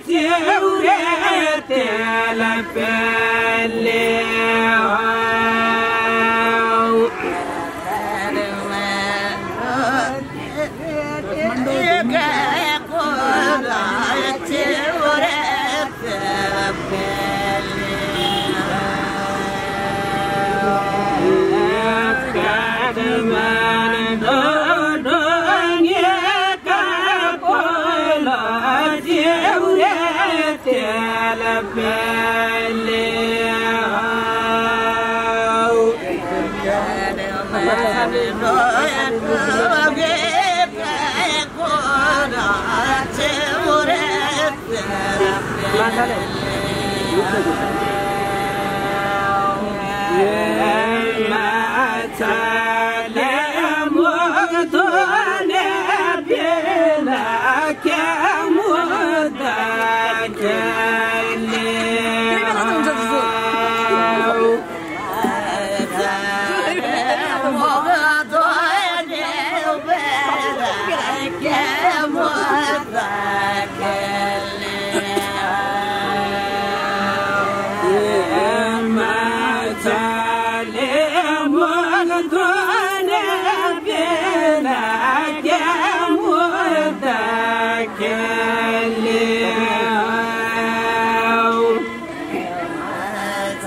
Dieu Yeah.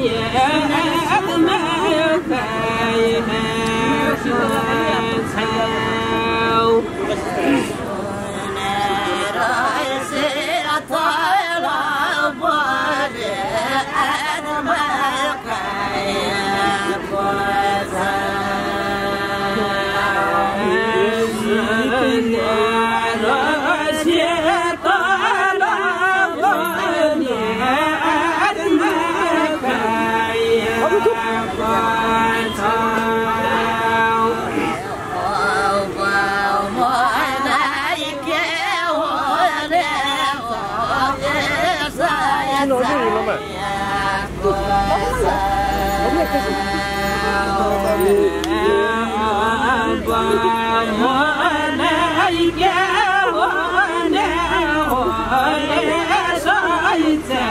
yeah. 我这里了嘛？对，老公呢？在。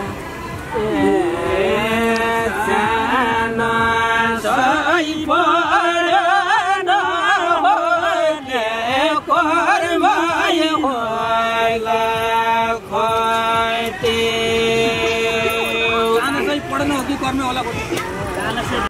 like